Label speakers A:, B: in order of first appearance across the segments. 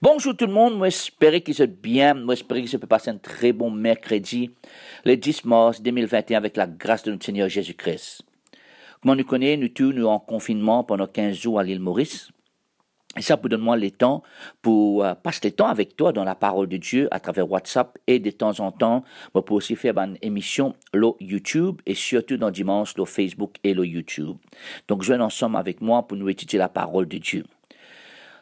A: Bonjour tout le monde, moi j'espère que vous êtes bien, moi j'espère que vous peut passer un très bon mercredi, le 10 mars 2021 avec la grâce de notre Seigneur Jésus-Christ. Comme on nous connaît, nous tous, nous en confinement pendant 15 jours à l'île Maurice. Et ça vous donne moi le temps pour euh, passer le temps avec toi dans la parole de Dieu à travers WhatsApp et de temps en temps, moi pour aussi faire une émission le YouTube et surtout dans dimanche le Facebook et le YouTube. Donc, joignez ensemble avec moi pour nous étudier la parole de Dieu.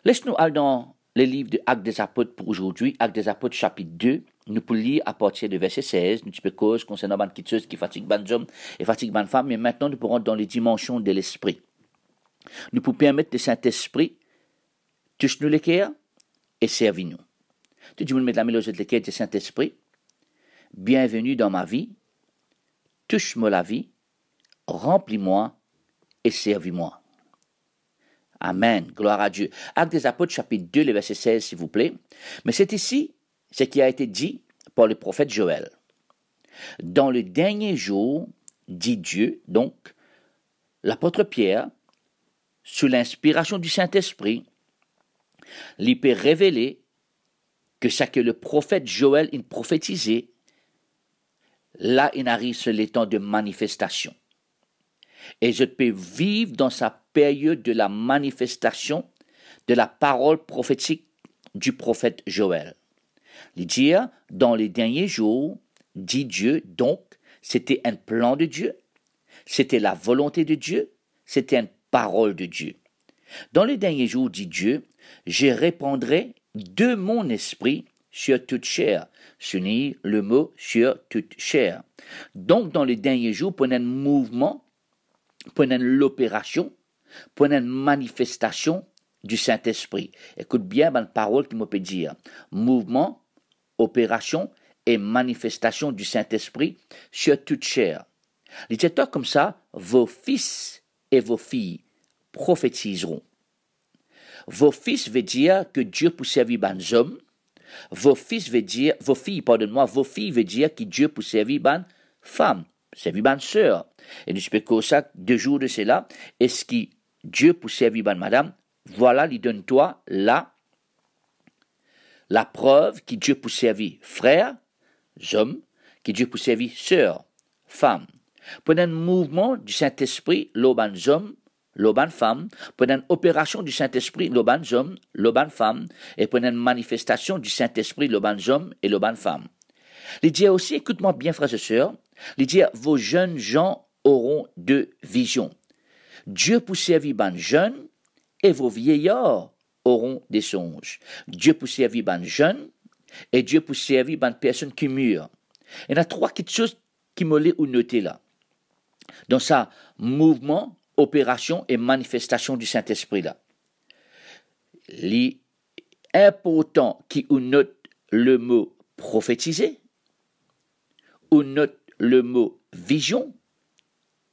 A: Laisse-nous aller dans le livre de Actes des Apôtres pour aujourd'hui, Actes des Apôtres chapitre 2. Nous pouvons lire à partir du verset 16, nous peux cause concernant les petites qui fatiguent les hommes et fatiguent les femmes, mais maintenant nous pourrons dans les dimensions de l'esprit. Nous pouvons permettre le Saint-Esprit touche-nous les cœurs et servis-nous. Tu dis, mettre la mélodie de cœurs du Saint-Esprit. Bienvenue dans ma vie. Touche-moi la vie. Remplis-moi et servis-moi. Amen. Gloire à Dieu. Acte des Apôtres, chapitre 2, le verset 16, s'il vous plaît. Mais c'est ici ce qui a été dit par le prophète Joël. Dans le dernier jour, dit Dieu, donc, l'apôtre Pierre, sous l'inspiration du Saint-Esprit, lui peut révéler que ce que le prophète Joël a prophétisé, là, il arrive sur les temps de manifestation. Et je peux vivre dans sa période de la manifestation de la parole prophétique du prophète Joël. Il dit, dans les derniers jours, dit Dieu, donc, c'était un plan de Dieu, c'était la volonté de Dieu, c'était une parole de Dieu. Dans les derniers jours, dit Dieu, je répandrai de mon esprit sur toute chair. N'est le mot sur toute chair. Donc, dans les derniers jours, pour un mouvement pendant l'opération, pendant une manifestation du Saint-Esprit. Écoute bien ma parole qui me peut dire. Mouvement, opération et manifestation du Saint-Esprit sur toute chair. Dites-toi comme ça, vos fils et vos filles prophétiseront. Vos fils veut dire que Dieu peut servir les hommes. Vos fils veut dire, vos filles, pardonne-moi, vos filles veut dire que Dieu peut servir les femmes servir ma sœur. Et nous que ça, deux jours de cela, est-ce que Dieu pour servir ma madame, voilà, il donne toi là, la preuve que Dieu pour servir frère, hommes, que Dieu pour servir sœur, femme? Pendant un mouvement du Saint-Esprit, l'oban homme, l'oban femme, pendant une opération du Saint-Esprit, l'oban homme, l'oban femme, et pendant une manifestation du Saint-Esprit, l'oban homme et l'oban femme. Il dit aussi, écoute-moi bien, frères et sœurs, il dit, vos jeunes gens auront deux visions. Dieu pour servir ban jeunes et vos vieillards auront des songes. Dieu pour servir ban jeunes et Dieu pour servir ban personnes qui mûrent. Il y a trois petites choses qui me ou noter là. Dans sa mouvement, opération et manifestation du Saint-Esprit là. L'important qui ou note le mot prophétiser, ou note le mot vision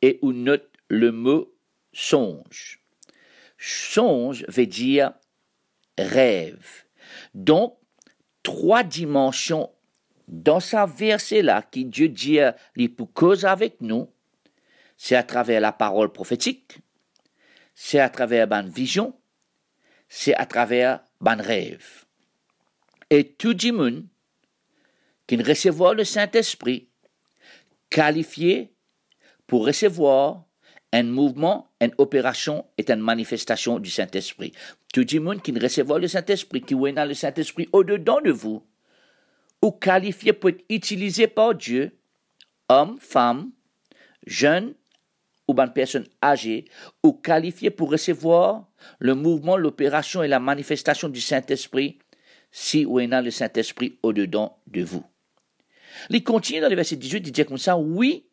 A: et ou note le mot songe. Songe veut dire rêve. Donc, trois dimensions dans sa verset-là qui Dieu dit pour cause avec nous, c'est à travers la parole prophétique, c'est à travers ban vision, c'est à travers ban rêve. Et tout le monde qui recevoir le Saint-Esprit qualifié pour recevoir un mouvement, une opération et une manifestation du Saint-Esprit. Tout le monde qui recevoir le Saint-Esprit, qui est dans le Saint-Esprit au-dedans de vous, ou qualifié pour être utilisé par Dieu, homme, femme, jeune ou bonne personne âgée, ou qualifié pour recevoir le mouvement, l'opération et la manifestation du Saint-Esprit, si ou le Saint-Esprit au-dedans de vous. Il continue dans le verset 18, il dit comme ça, oui,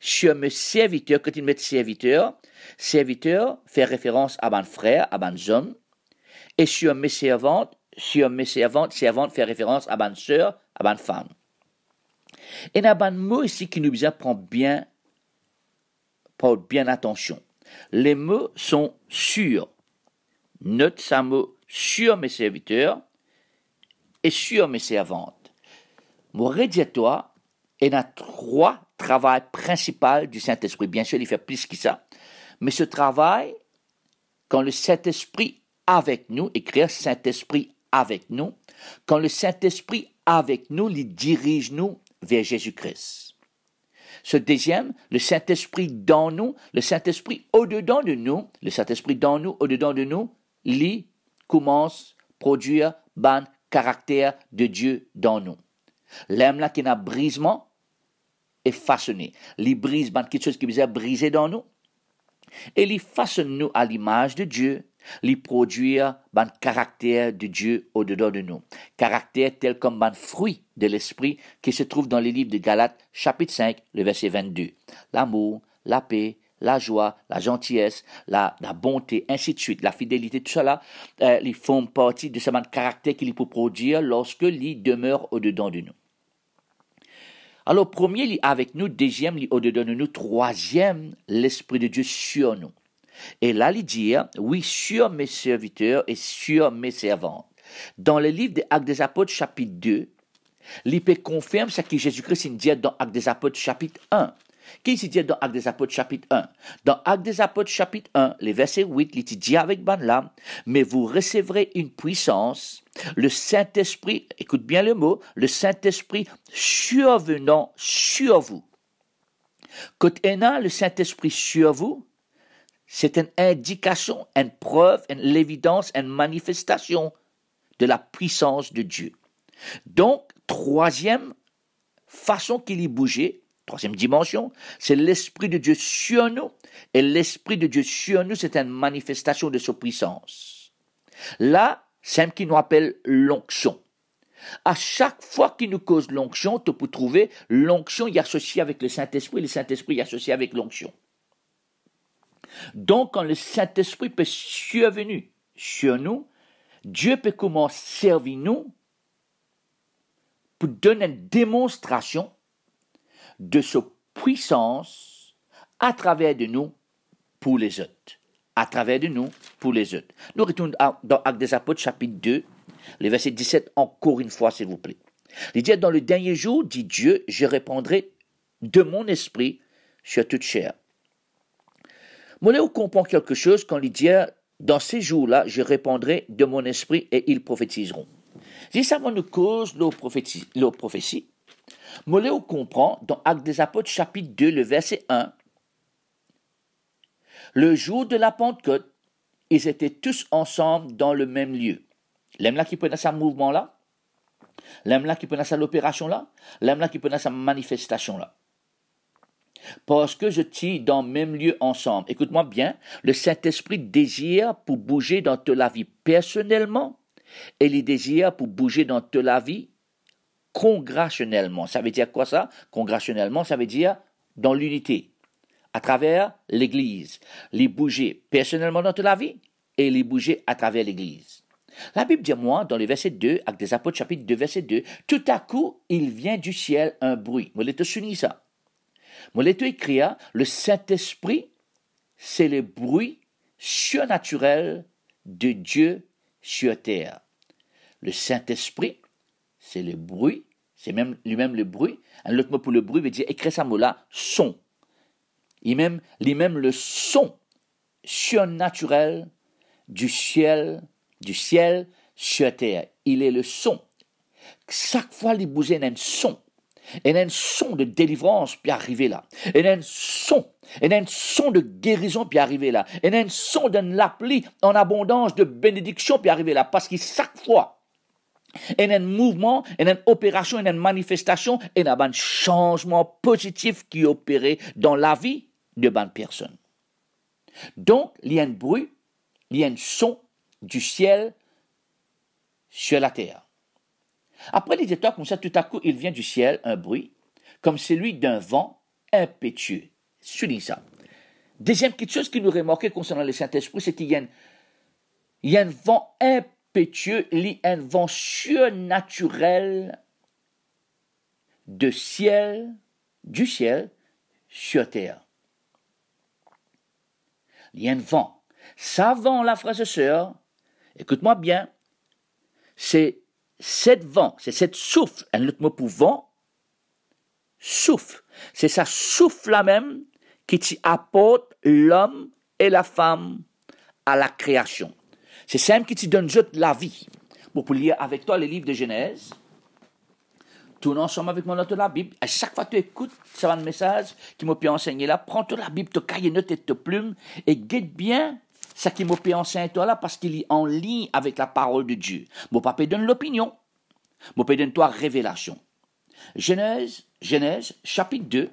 A: sur mes serviteurs, quand il met serviteur, serviteur fait référence à mon frère, à mon homme, et sur mes servantes, sur mes servantes, servantes fait référence à mon soeur, à mon femme. Et il y a un mot ici qui nous besoin prendre bien, bien attention. Les mots sont sur. Note ça mot sur mes serviteurs et sur mes servantes. Rédiatoire est un trois travail principal du Saint-Esprit. Bien sûr, il fait plus que ça. Mais ce travail, quand le Saint-Esprit avec nous, écrire Saint-Esprit avec nous, quand le Saint-Esprit avec nous, il dirige nous vers Jésus-Christ. Ce deuxième, le Saint-Esprit dans nous, le Saint-Esprit au-dedans de nous, le Saint-Esprit dans nous, au-dedans de nous, lit, commence, produire, ban, caractère de Dieu dans nous. L'âme là qui n'a brisement est façonné. Il brise quelque chose qui est brisé dans nous. Et il façonne nous à l'image de Dieu li produire ban caractère de Dieu au-dedans de nous. Caractère tel comme ban fruit de l'esprit qui se trouve dans les livres de Galates, chapitre 5, le verset 22. L'amour, la paix, la joie, la gentillesse, la, bonté, ainsi de suite, la fidélité, tout cela, euh, ils font partie de ce caractère qu'il peut produire lorsque l'il demeure au-dedans de nous. Alors, premier, lit avec nous, deuxième, lit au-dedans de nous, troisième, l'Esprit de Dieu sur nous. Et là, il dit, oui, sur mes serviteurs et sur mes servantes. Dans le livre des Actes des Apôtres, chapitre 2, l'IP confirme ce que Jésus-Christ dit dans Actes des Apôtres, chapitre 1. Qu'est-ce qu'il dit dans Actes des Apôtres, chapitre 1 Dans Actes des Apôtres, chapitre 1, les versets 8, il dit avec Banla, mais vous recevrez une puissance, le Saint-Esprit, écoute bien le mot, le Saint-Esprit survenant sur vous. Quand on a le Saint-Esprit sur vous, c'est une indication, une preuve, une l'évidence, une manifestation de la puissance de Dieu. Donc, troisième façon qu'il y bougeait, troisième dimension, c'est l'Esprit de Dieu sur nous. Et l'Esprit de Dieu sur nous, c'est une manifestation de sa puissance. Là, c'est ce qui nous appelle l'onction. À chaque fois qu'il nous cause l'onction, tu peux trouver l'onction y associée avec le Saint-Esprit, le Saint-Esprit y associé avec l'onction. Donc, quand le Saint-Esprit peut survenir sur nous, Dieu peut commencer à servir nous pour donner une démonstration de sa puissance à travers de nous pour les autres. À travers de nous pour les autres. Nous retournons dans Actes des Apôtres, chapitre 2, le verset 17, encore une fois, s'il vous plaît. Il dit, dans le dernier jour, dit Dieu, je répondrai de mon esprit sur toute chair. Moléo comprend quelque chose quand il dit Dans ces jours-là, je répondrai de mon esprit et ils prophétiseront. Si ça nous cause leur prophétie, prophétie. Moléo comprend dans Actes des Apôtres, chapitre 2, le verset 1 Le jour de la Pentecôte, ils étaient tous ensemble dans le même lieu. L'aime là qui prenait ce mouvement là, l'aime là qui prenait sa l'opération là, l'aime là qui prenait sa manifestation là parce que je tire dans le même lieu ensemble. Écoute-moi bien, le Saint-Esprit désire pour bouger dans la vie personnellement et il désire pour bouger dans la vie congrationnellement. Ça veut dire quoi ça? Congrationnellement, ça veut dire dans l'unité, à travers l'Église. Les bouger personnellement dans toute la vie et les bouger à travers l'Église. La Bible dit moi, dans le verset 2, avec des apôtres chapitre 2, verset 2, tout à coup, il vient du ciel un bruit. Te souvenez ça Moleto écria, le Saint-Esprit, c'est le bruit surnaturel de Dieu sur terre. Le Saint-Esprit, c'est le bruit, c'est même lui-même le bruit. Un autre mot pour le bruit veut dire, écrire ça mot-là, son. Il même, même le son surnaturel du ciel, du ciel sur terre. Il est le son. Chaque fois, les bouger un son. Et un son de délivrance puis arriver là. Et un son, et un son de guérison puis arriver là. Et un son d'un appli en abondance de bénédiction puis arriver là. Parce que chaque fois, et un mouvement, et une opération, et une manifestation, un changement positif qui opéré dans la vie de bonne personne. Donc, il y a un bruit, il y a un son du ciel sur la terre. Après les étoiles, comme ça, tout à coup, il vient du ciel un bruit, comme celui d'un vent impétueux. Souligne ça. Deuxième petite chose qui nous remarquait concernant le Saint-Esprit, c'est qu'il y, a un vent impétueux, il y a un vent surnaturel de ciel, du ciel, sur terre. Il y a un vent. Ça vent, la frère sœur, écoute-moi bien, c'est cette vent, c'est cette souffle, un autre mot pour vent, souffle. C'est ça souffle-là même qui apporte l'homme et la femme à la création. C'est ça qui te donne juste la vie. pour lire avec toi les livres de Genèse. Tourne ensemble avec moi dans la Bible. À chaque fois que tu écoutes ce message qui m'a pu enseigner là, prends toi la Bible, te cahier et te plume et guette bien ce qui m'a pu enseigner toi là parce qu'il est en ligne avec la parole de Dieu. Mon papa donne l'opinion. Mon papa donne toi révélation. Genèse, Genèse, chapitre 2,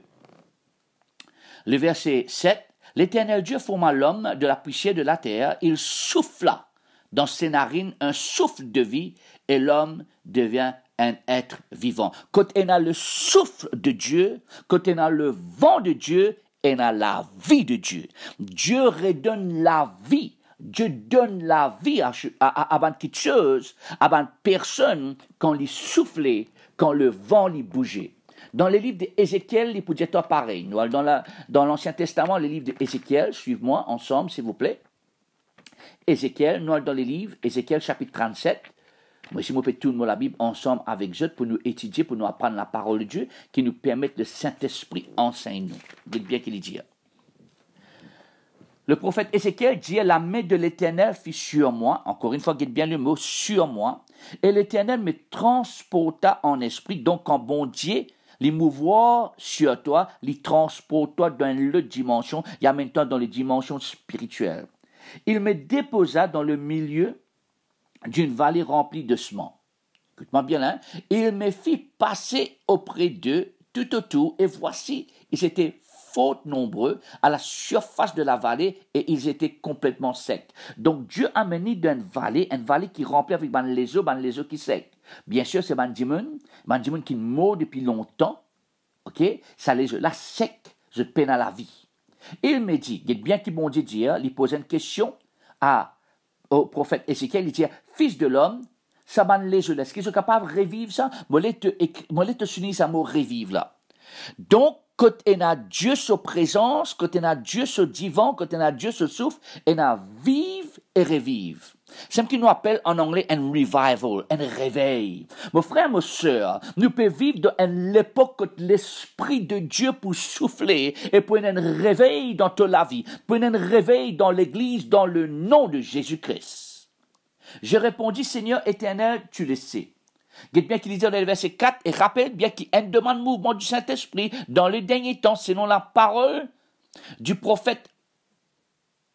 A: le verset 7. L'Éternel Dieu forma l'homme de la poussière de la terre. Il souffla dans ses narines un souffle de vie et l'homme devient un être vivant. Quand on a le souffle de Dieu, quand on a le vent de Dieu, on a la vie de Dieu. Dieu redonne la vie. Dieu donne la vie à, à, à, chose, à une personne quand il soufflait, quand le vent lui bougeait. Dans les livres d'Ézéchiel, il peut dire pareil. Dans l'Ancien Testament, les livres d'Ézéchiel, suivez-moi ensemble, s'il vous plaît. Ézéchiel, nous dans les livres, Ézéchiel chapitre 37. Moi, si nous tout la Bible ensemble avec eux pour nous étudier, pour nous apprendre la parole de Dieu, qui nous permette le Saint-Esprit enseigne nous. Dites bien qu'il dit. Le prophète Ézéchiel dit La main de l'Éternel fut sur moi. Encore une fois, dites bien le mot sur moi. Et l'Éternel me transporta en esprit, donc en bon Dieu, les mouvoir sur toi, les transporte toi dans une autre dimension, il y a maintenant dans les dimensions spirituelles. Il me déposa dans le milieu d'une vallée remplie de sements. Écoute-moi bien. Hein. Il me fit passer auprès d'eux tout autour, et voici, ils étaient fort nombreux à la surface de la vallée et ils étaient complètement secs. Donc Dieu a mené dans une vallée, une vallée qui remplit avec les eaux, les eaux qui secs. Bien sûr, c'est Bandimoun, Bandimoun qui mort depuis longtemps, ok, ça les eaux là sec, je peine à la vie. Il me dit, il bien qu'il bon Dieu dit, il pose une question à, au prophète Ézéchiel, il dit, fils de l'homme, ça ban les eaux, est-ce qu'ils sont capables de revivre ça? Moi, te, souligner ça mot revivre là. Donc, quand on a Dieu sa présence, quand on a Dieu ce divan, quand on a Dieu ce souffle, on a vive et revive. C'est ce qui nous appelle en anglais un revival, un réveil. Mon frère, ma soeur, nous pouvons vivre dans l'époque où l'Esprit de Dieu peut souffler et pour un réveil dans toute la vie, pour un réveil dans l'Église dans le nom de Jésus-Christ. Je répondis, Seigneur éternel, tu le sais. Dites bien qu'il disait dans le verset 4, et rappelle bien qu'il y a demande mouvement du Saint-Esprit dans le dernier temps, selon la parole du prophète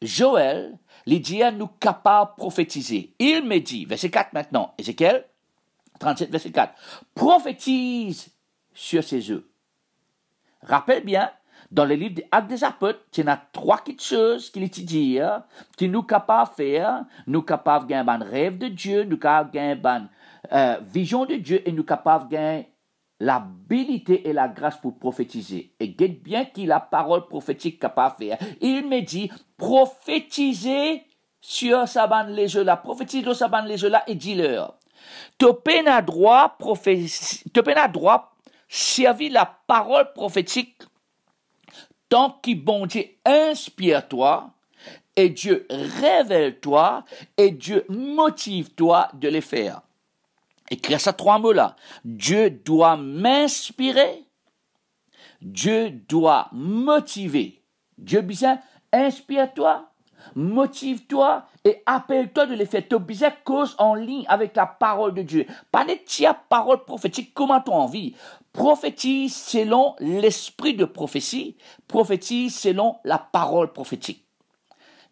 A: Joël, dieux nous capables de prophétiser. Il me dit, verset 4 maintenant, Ézéchiel 37, verset 4, prophétise sur ses œufs. Rappelle bien, dans le livre des Actes des Apôtres, il y a trois petites choses qu'il étudie, qui nous capables de faire, nous capables de gagner un rêve de Dieu, nous capables de gagner une euh, vision de Dieu et nous capables de gagner l'habilité et la grâce pour prophétiser. Et guette bien qui la parole prophétique capable de faire. Il me dit, prophétisez sur sa bande les jeux là, prophétisez sur sa bande les jeux là et dis-leur. Te à droit, droit, servir la parole prophétique tant qu'il bon Dieu inspire-toi, et Dieu révèle-toi, et Dieu motive-toi de les faire. Écrire ça trois mots là. Dieu doit m'inspirer. Dieu doit motiver. Dieu bien, inspire-toi, motive-toi et appelle-toi de faire. Tu besoin cause en ligne avec la parole de Dieu. Pas de tia parole prophétique, comment tu envie. Prophétise selon l'esprit de prophétie. Prophétise selon la parole prophétique.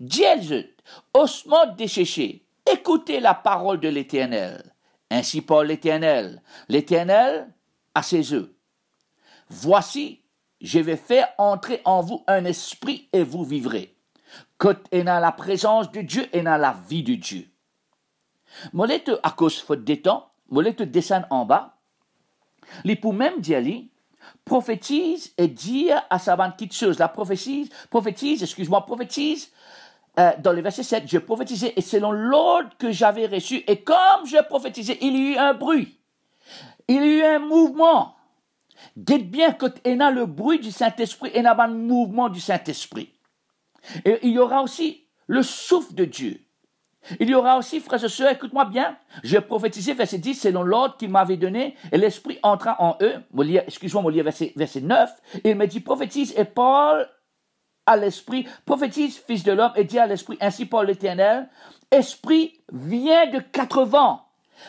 A: Dieu, osmode déchéché, écoutez la parole de l'éternel. Ainsi parle l'Éternel. L'Éternel a ses œufs. Voici, je vais faire entrer en vous un esprit et vous vivrez. Quand est dans la présence de Dieu et dans la vie de Dieu. Molette à cause faute des temps, molette descend en bas. Les pour même dire prophétise et dire à sa bande chose. La prophétise, prophétise, excuse-moi, prophétise euh, dans le verset 7, je prophétisais et selon l'ordre que j'avais reçu, et comme je prophétisais, il y eut un bruit. Il y eut un mouvement. Dites bien que a le bruit du Saint-Esprit, et a un mouvement du Saint-Esprit. Et il y aura aussi le souffle de Dieu. Il y aura aussi, frères et sœurs, écoute-moi bien, je prophétisais, verset 10, selon l'ordre qu'il m'avait donné, et l'Esprit entra en eux. Excuse-moi, verset 9. Il me dit, prophétise, et Paul à l'esprit, prophétise, fils de l'homme, et dit à l'esprit, ainsi par l'Éternel, esprit vient de quatre vents,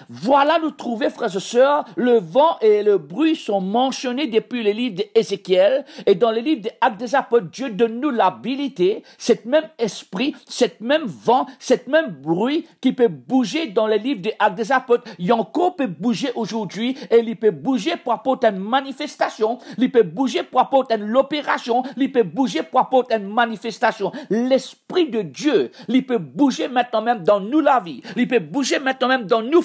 A: Voilà, nous trouvons, frères et sœurs, le vent et le bruit sont mentionnés depuis les livres d'Ézéchiel et dans les livres des Actes des Apôtres. Dieu donne nous l'habilité, cet même esprit, cet même vent, cet même bruit qui peut bouger dans les livres des Actes des Apôtres. Yanko peut bouger aujourd'hui et il peut bouger pour apporter une manifestation, il peut bouger pour apporter une opération, il peut bouger pour apporter une manifestation. L'esprit de Dieu, il peut bouger maintenant même dans nous la vie, il peut bouger maintenant même dans nous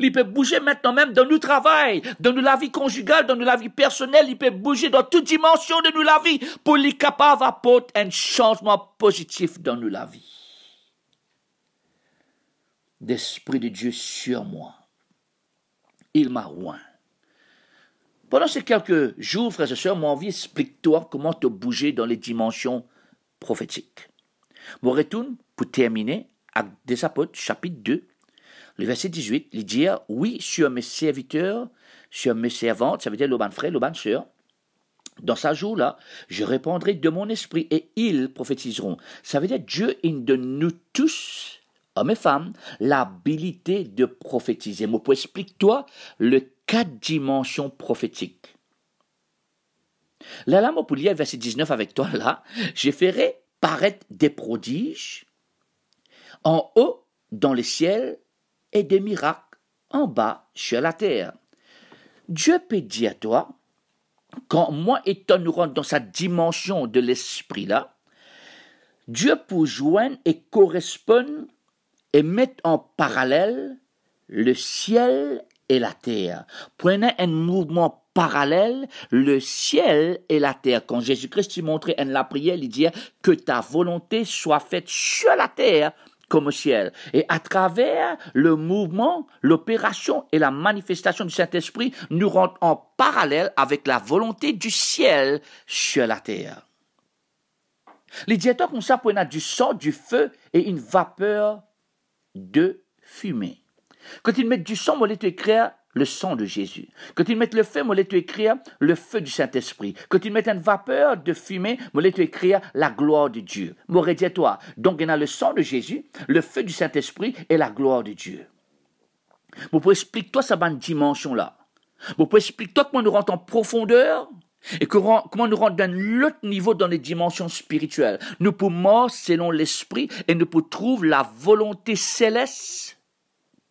A: il peut bouger maintenant même dans nos travail, dans la vie conjugale, dans la vie personnelle. Il peut bouger dans toute dimension de la vie pour lui capable d'apporter un changement positif dans la vie. L'Esprit de Dieu sur moi. Il m'a oint. Pendant ces quelques jours, frères et sœurs, mon envie explique-toi comment te bouger dans les dimensions prophétiques. Mon retourne, pour terminer, à des apôtres, chapitre 2, le verset 18, il dit Oui, sur mes serviteurs, sur mes servantes, ça veut dire l'oban frère, l'oban sœur, dans ce jour-là, je répondrai de mon esprit et ils prophétiseront. Ça veut dire Dieu, il donne nous tous, hommes et femmes, l'habilité de prophétiser. Moi, pour expliquer-toi le quatre dimensions prophétiques. Là, là, moi, pour lire verset 19 avec toi, là, je ferai paraître des prodiges en haut dans les ciels et des miracles en bas sur la terre. Dieu peut dire à toi, quand moi et toi nous rentrons dans sa dimension de l'esprit-là, Dieu peut joindre et correspondre et mettre en parallèle le ciel et la terre. Prenez un mouvement parallèle, le ciel et la terre. Quand Jésus-Christ montrait en la prière, il dit que ta volonté soit faite sur la terre comme au ciel. Et à travers le mouvement, l'opération et la manifestation du Saint-Esprit, nous rentrons en parallèle avec la volonté du ciel sur la terre. Les directeurs comme ça pour du sang, du feu et une vapeur de fumée. Quand ils mettent du sang, on les écrire le sang de Jésus. Quand ils mettent le feu, moi, tu écrire le feu du Saint-Esprit. Quand ils mettent une vapeur de fumée, moi, tu écrire la gloire de Dieu. Toi Donc, il y a le sang de Jésus, le feu du Saint-Esprit et la gloire de Dieu. Vous pouvez expliquer toi cette dimension-là. Vous pouvez expliquer toi comment nous rentrons en profondeur et comment nous rentrons d'un autre niveau dans les dimensions spirituelles. Nous pouvons selon l'esprit et nous pouvons trouver la volonté céleste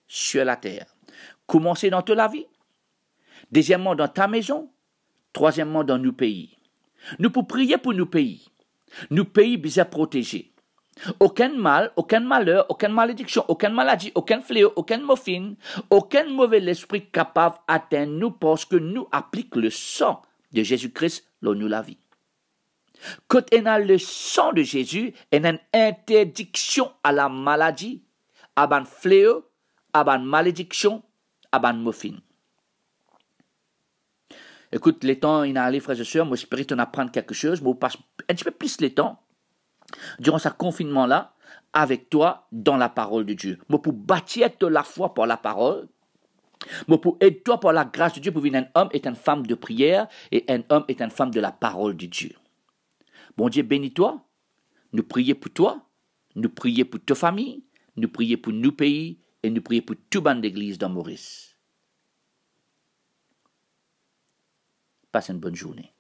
A: sur la terre. Commencer dans la vie. Deuxièmement, dans ta maison. Troisièmement, dans nos pays. Nous pouvons prier pour nos pays. Nos pays bien protégés. Aucun mal, aucun malheur, aucune malédiction, aucune maladie, aucun fléau, aucun moffine, aucun mauvais esprit capable d'atteindre nous parce que nous appliquons le sang de Jésus-Christ dans nous la vie. Quand on a le sang de Jésus, on a une interdiction à la maladie, à la fléau, à la malédiction, Aban Muffin. Écoute, les temps, il a allé, frères et sœurs, moi, j'espère en apprendre quelque chose, mais on passe un petit peu plus les temps, durant ce confinement-là, avec toi, dans la parole de Dieu. Moi, pour bâtir la foi par la parole, moi, pour aider toi par la grâce de Dieu, pour venir un homme est une femme de prière, et un homme est une femme de la parole de Dieu. Bon Dieu, bénis-toi, nous prions pour toi, nous prions pour ta famille, nous prions pour nos pays, et nous prions pour tout bande d'église dans Maurice. Passe une bonne journée.